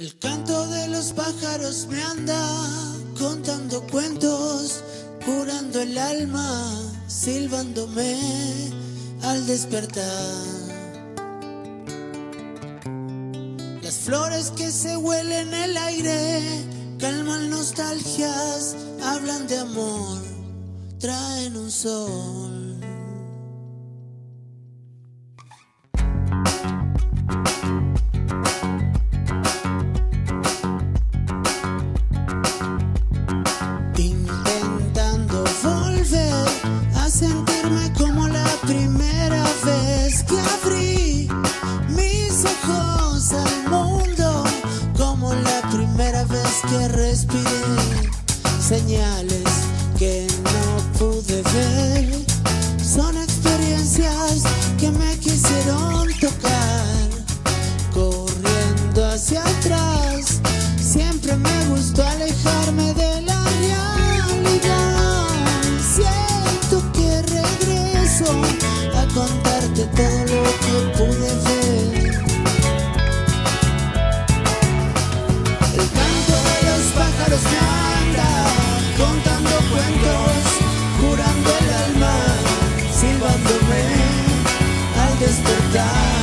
El canto de los pájaros me anda contando cuentos, curando el alma, silbándome al despertar. Las flores que se huelen en el aire calman nostalgias, hablan de amor, traen un sol. Señales todo lo que pude ver. El canto de los pájaros me anda contando cuentos, curando el alma, silbándome al despertar.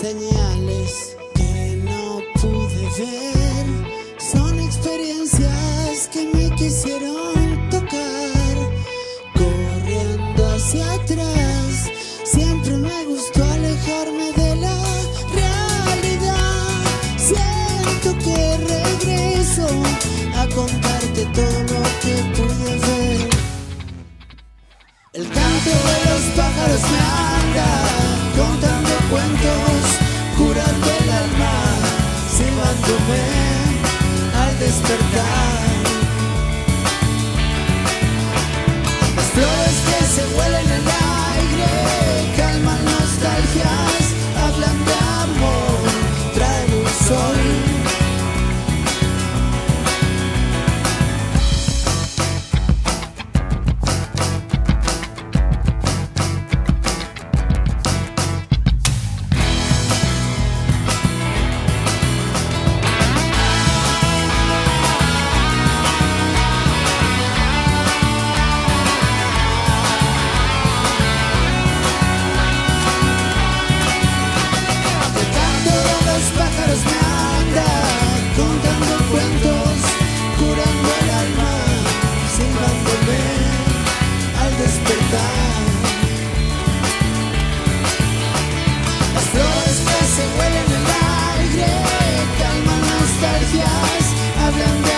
Señales que no pude ver son experiencias que me quisieron tocar. Corriendo hacia atrás, siempre me gustó alejarme de la realidad. Siento que regreso a contarte todo lo que pude ver. El canto de los pájaros me despertar. De